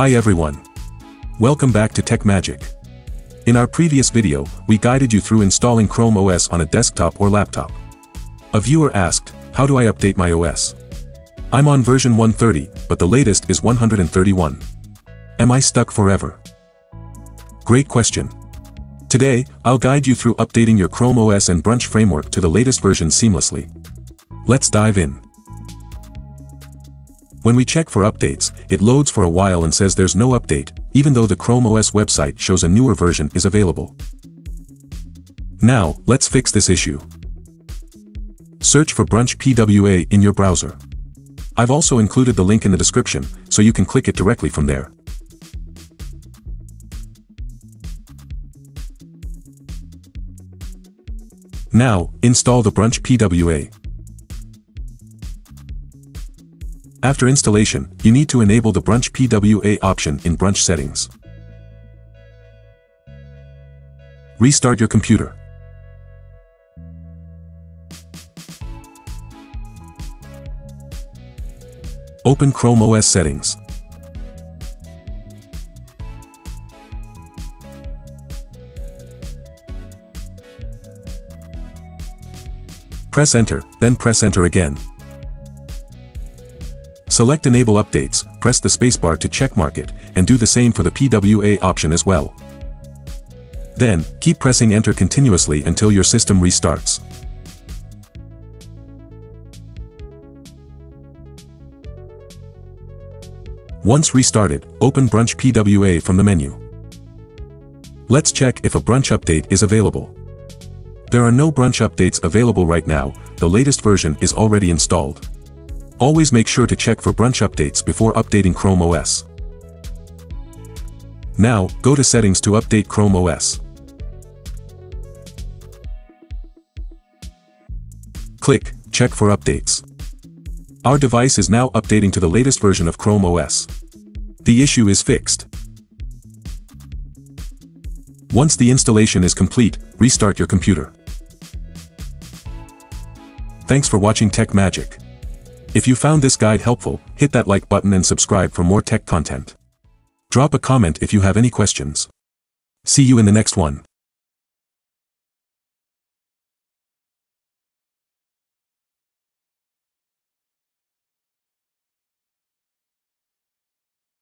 Hi everyone. Welcome back to Tech Magic. In our previous video, we guided you through installing Chrome OS on a desktop or laptop. A viewer asked, how do I update my OS? I'm on version 130, but the latest is 131. Am I stuck forever? Great question. Today, I'll guide you through updating your Chrome OS and Brunch framework to the latest version seamlessly. Let's dive in. When we check for updates, it loads for a while and says there's no update, even though the Chrome OS website shows a newer version is available. Now, let's fix this issue. Search for Brunch PWA in your browser. I've also included the link in the description, so you can click it directly from there. Now, install the Brunch PWA. After installation, you need to enable the Brunch PWA option in Brunch settings. Restart your computer. Open Chrome OS settings. Press enter, then press enter again. Select Enable Updates, press the spacebar to checkmark it, and do the same for the PWA option as well. Then, keep pressing enter continuously until your system restarts. Once restarted, open Brunch PWA from the menu. Let's check if a Brunch update is available. There are no Brunch updates available right now, the latest version is already installed. Always make sure to check for Brunch updates before updating Chrome OS. Now, go to Settings to update Chrome OS. Click Check for updates. Our device is now updating to the latest version of Chrome OS. The issue is fixed. Once the installation is complete, restart your computer. Thanks for watching Tech Magic. If you found this guide helpful, hit that like button and subscribe for more tech content. Drop a comment if you have any questions. See you in the next one.